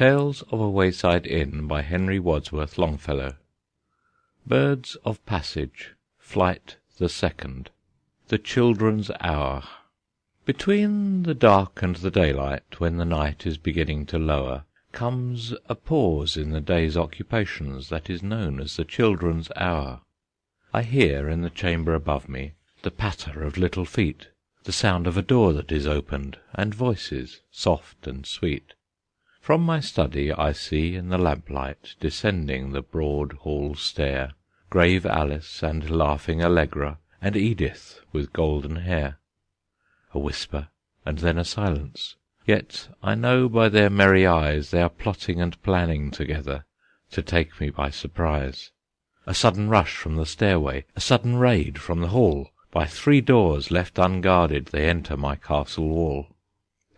Tales of a Wayside Inn by Henry Wadsworth Longfellow BIRDS OF PASSAGE FLIGHT THE SECOND THE CHILDREN'S HOUR Between the dark and the daylight, when the night is beginning to lower, comes a pause in the day's occupations that is known as the children's hour. I hear, in the chamber above me, the patter of little feet, the sound of a door that is opened, and voices, soft and sweet. From my study I see in the lamplight, descending the broad hall stair, grave Alice and laughing Allegra, and Edith with golden hair. A whisper, and then a silence. Yet I know by their merry eyes they are plotting and planning together to take me by surprise. A sudden rush from the stairway, a sudden raid from the hall. By three doors left unguarded they enter my castle wall.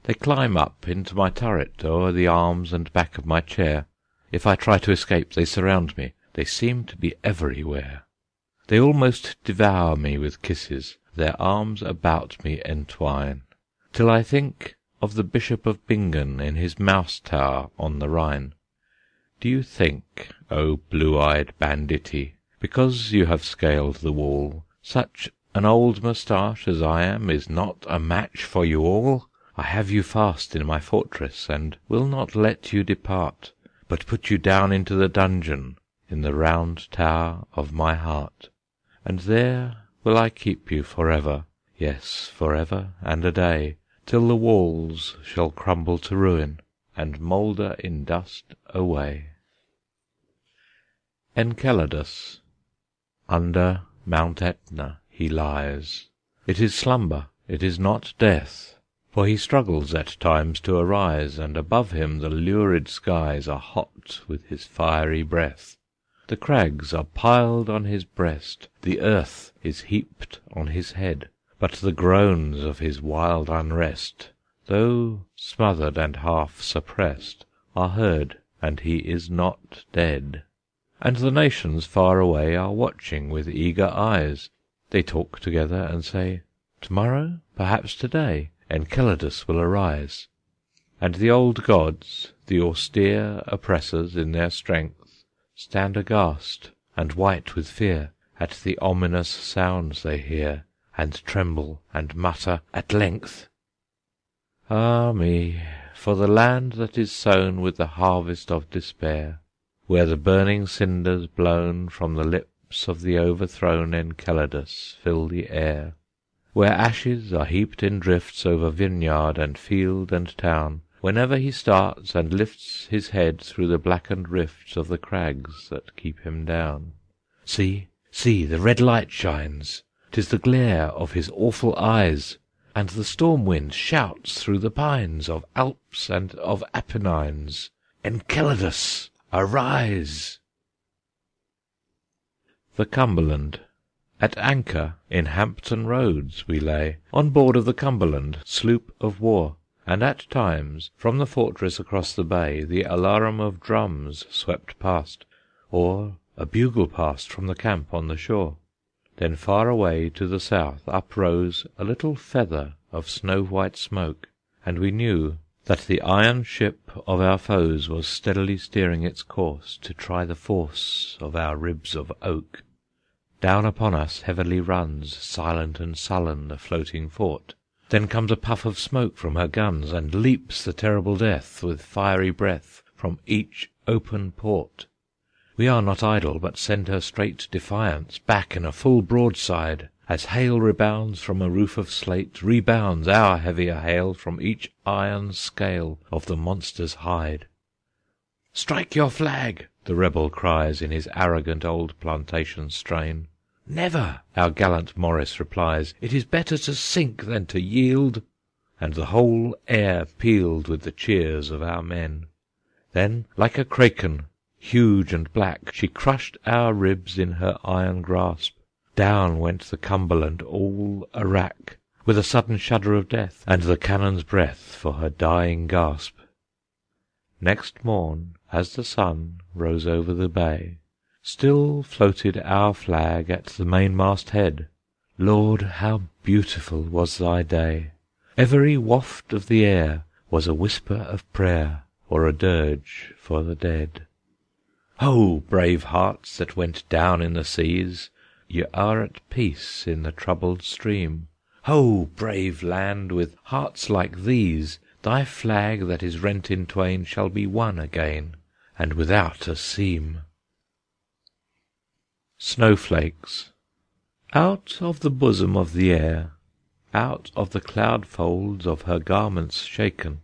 They climb up into my turret, o'er the arms and back of my chair. If I try to escape they surround me, they seem to be everywhere. They almost devour me with kisses, their arms about me entwine, till I think of the Bishop of Bingen in his mouse tower on the Rhine. Do you think, O blue-eyed banditti, because you have scaled the wall, such an old moustache as I am is not a match for you all? I have you fast in my fortress, and will not let you depart, but put you down into the dungeon in the round tower of my heart. And there will I keep you for ever, yes, for ever and a day, till the walls shall crumble to ruin, and moulder in dust away. Enceladus Under Mount Etna he lies. It is slumber, it is not death. For he struggles at times to arise, And above him the lurid skies Are hot with his fiery breath. The crags are piled on his breast, The earth is heaped on his head, But the groans of his wild unrest, Though smothered and half suppressed, Are heard, and he is not dead. And the nations far away Are watching with eager eyes. They talk together and say, "To morrow, perhaps to day, Enceladus will arise." And the old gods, the austere Oppressors in their strength, Stand aghast and white with fear At the ominous sounds they hear, And tremble and mutter, "At length!" Ah me, for the land that is sown With the harvest of despair, Where the burning cinders blown From the lips of the overthrown Enceladus fill the air. Where ashes are heaped in drifts Over vineyard and field and town, Whenever he starts and lifts His head through the blackened rifts Of the crags that keep him down. See, see, the red light shines! 'Tis the glare of his awful eyes! And the storm wind shouts through the pines Of Alps and of Apennines, Enceladus, arise! The Cumberland At anchor in Hampton Roads we lay, On board of the Cumberland, sloop of war, And at times from the fortress across the bay The alarum of drums swept past, Or a bugle passed from the camp on the shore. Then far away to the south uprose A little feather of snow white smoke, And we knew that the iron ship of our foes Was steadily steering its course To try the force of our ribs of oak. Down upon us heavily runs, Silent and sullen, the floating fort. Then comes a puff of smoke from her guns, And leaps the terrible death With fiery breath from each open port. We are not idle, but send her straight Defiance back in a full broadside, As hail rebounds from a roof of slate, Rebounds our heavier hail From each iron scale of the monster's hide. "Strike your flag!" the rebel cries In his arrogant old plantation strain. "Never!" our gallant Morris replies, "It is better to sink than to yield!" And the whole air pealed with the cheers of our men. Then, like a Kraken, huge and black, She crushed our ribs in her iron grasp. Down went the Cumberland all a wrack, With a sudden shudder of death, And the cannon's breath for her dying gasp. Next morn, as the sun rose over the bay, Still floated our flag at the mainmast head. Lord, how beautiful was thy day! Every waft of the air Was a whisper of prayer, or a dirge for the dead. Ho, brave hearts that went down in the seas, Ye are at peace in the troubled stream. Ho, brave land, with hearts like these, Thy flag that is rent in twain Shall be one again, and without a seam. Snowflakes Out of the bosom of the air, Out of the cloud folds of her garments shaken,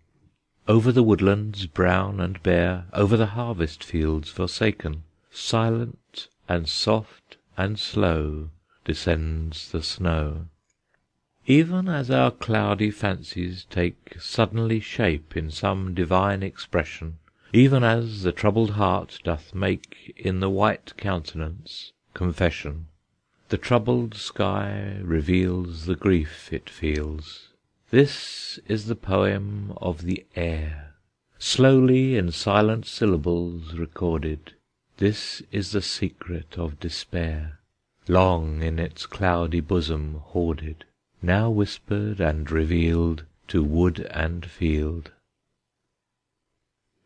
Over the woodlands brown and bare, Over the harvest fields forsaken, Silent and soft and slow Descends the snow. Even as our cloudy fancies take Suddenly shape in some divine expression, Even as the troubled heart doth make In the white countenance confession, The troubled sky reveals The grief it feels. This is the poem of the air, Slowly in silent syllables recorded; This is the secret of despair, Long in its cloudy bosom hoarded, Now whispered and revealed To wood and field.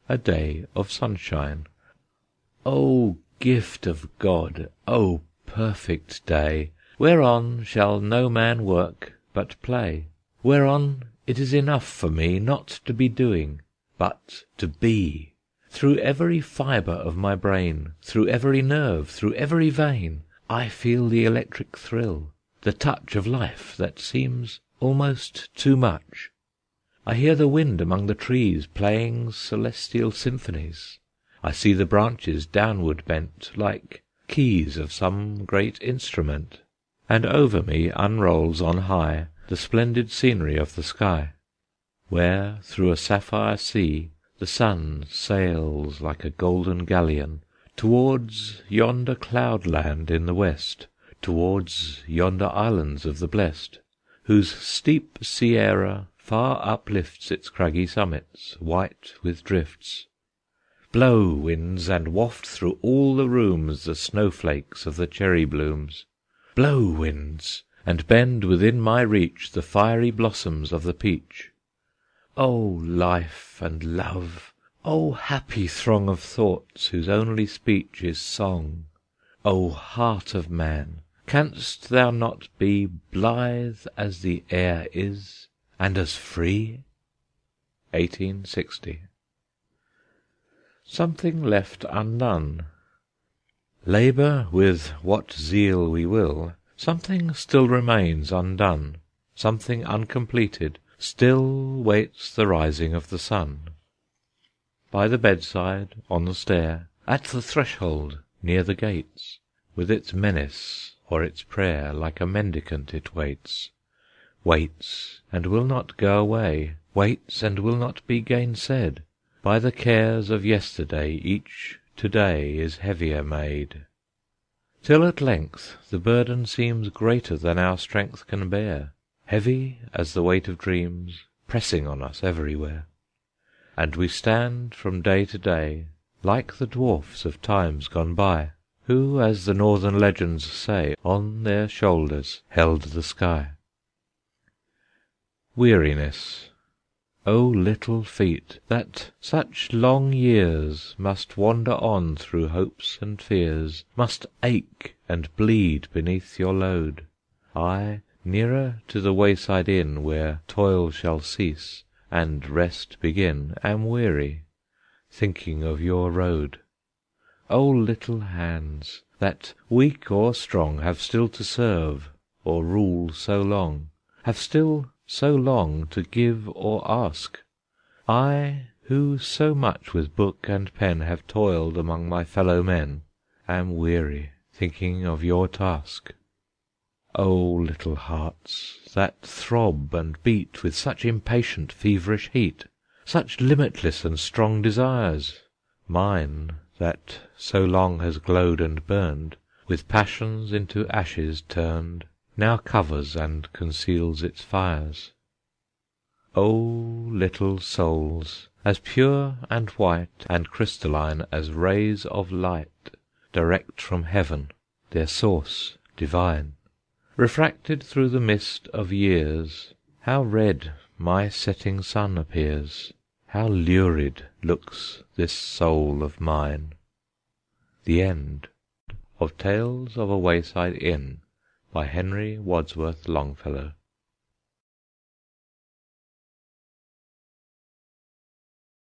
A day of sunshine. O gift of God! O perfect day! Whereon shall no man work but play. Whereon it is enough for me Not to be doing, but to be. Through every fibre of my brain, Through every nerve, through every vein, I feel the electric thrill, The touch of life that seems almost too much. I hear the wind among the trees Playing celestial symphonies. I see the branches downward bent Like keys of some great instrument, And over me unrolls on high the splendid scenery of the sky, Where through a sapphire sea the sun Sails like a golden galleon Towards yonder cloudland in the west, Towards yonder islands of the blest, Whose steep sierra far uplifts Its craggy summits, white with drifts. Blow, winds, and waft through all the rooms The snowflakes of the cherry blooms. Blow, winds! and bend within my reach The fiery blossoms of the peach. O life and love! O happy throng Of thoughts whose only speech is song! O heart of man, canst thou not be Blithe as the air is, and as free? 1860. Something left undone. Labour with what zeal we will, Something still remains undone, Something uncompleted still Waits the rising of the sun. By the bedside, on the stair, At the threshold, near the gates, With its menace or its prayer, Like a mendicant it waits, Waits, and will not go away, Waits, and will not be gainsaid; By the cares of yesterday Each to day is heavier made. Till at length the burden seems Greater than our strength can bear, Heavy as the weight of dreams, Pressing on us everywhere. And we stand from day to day Like the dwarfs of times gone by, Who, as the northern legends say, On their shoulders held the sky. Weariness O little feet, that such long years Must wander on through hopes and fears, Must ache and bleed beneath your load, I, nearer to the wayside inn Where toil shall cease and rest begin, Am weary, thinking of your road. O little hands, that weak or strong Have still to serve or rule so long, Have still so long to give or ask, I, who so much with book and pen Have toiled among my fellow men, Am weary, thinking of your task. O little hearts, that throb and beat With such impatient feverish heat, Such limitless and strong desires, Mine, that so long has glowed and burned, With passions into ashes turned, Now covers and conceals its fires. O little souls, as pure and white And crystalline as rays of light Direct from heaven, their source divine, Refracted through the mist of years, How red my setting sun appears! How lurid looks this soul of mine! THE END Of Tales of a Wayside Inn by Henry Wadsworth Longfellow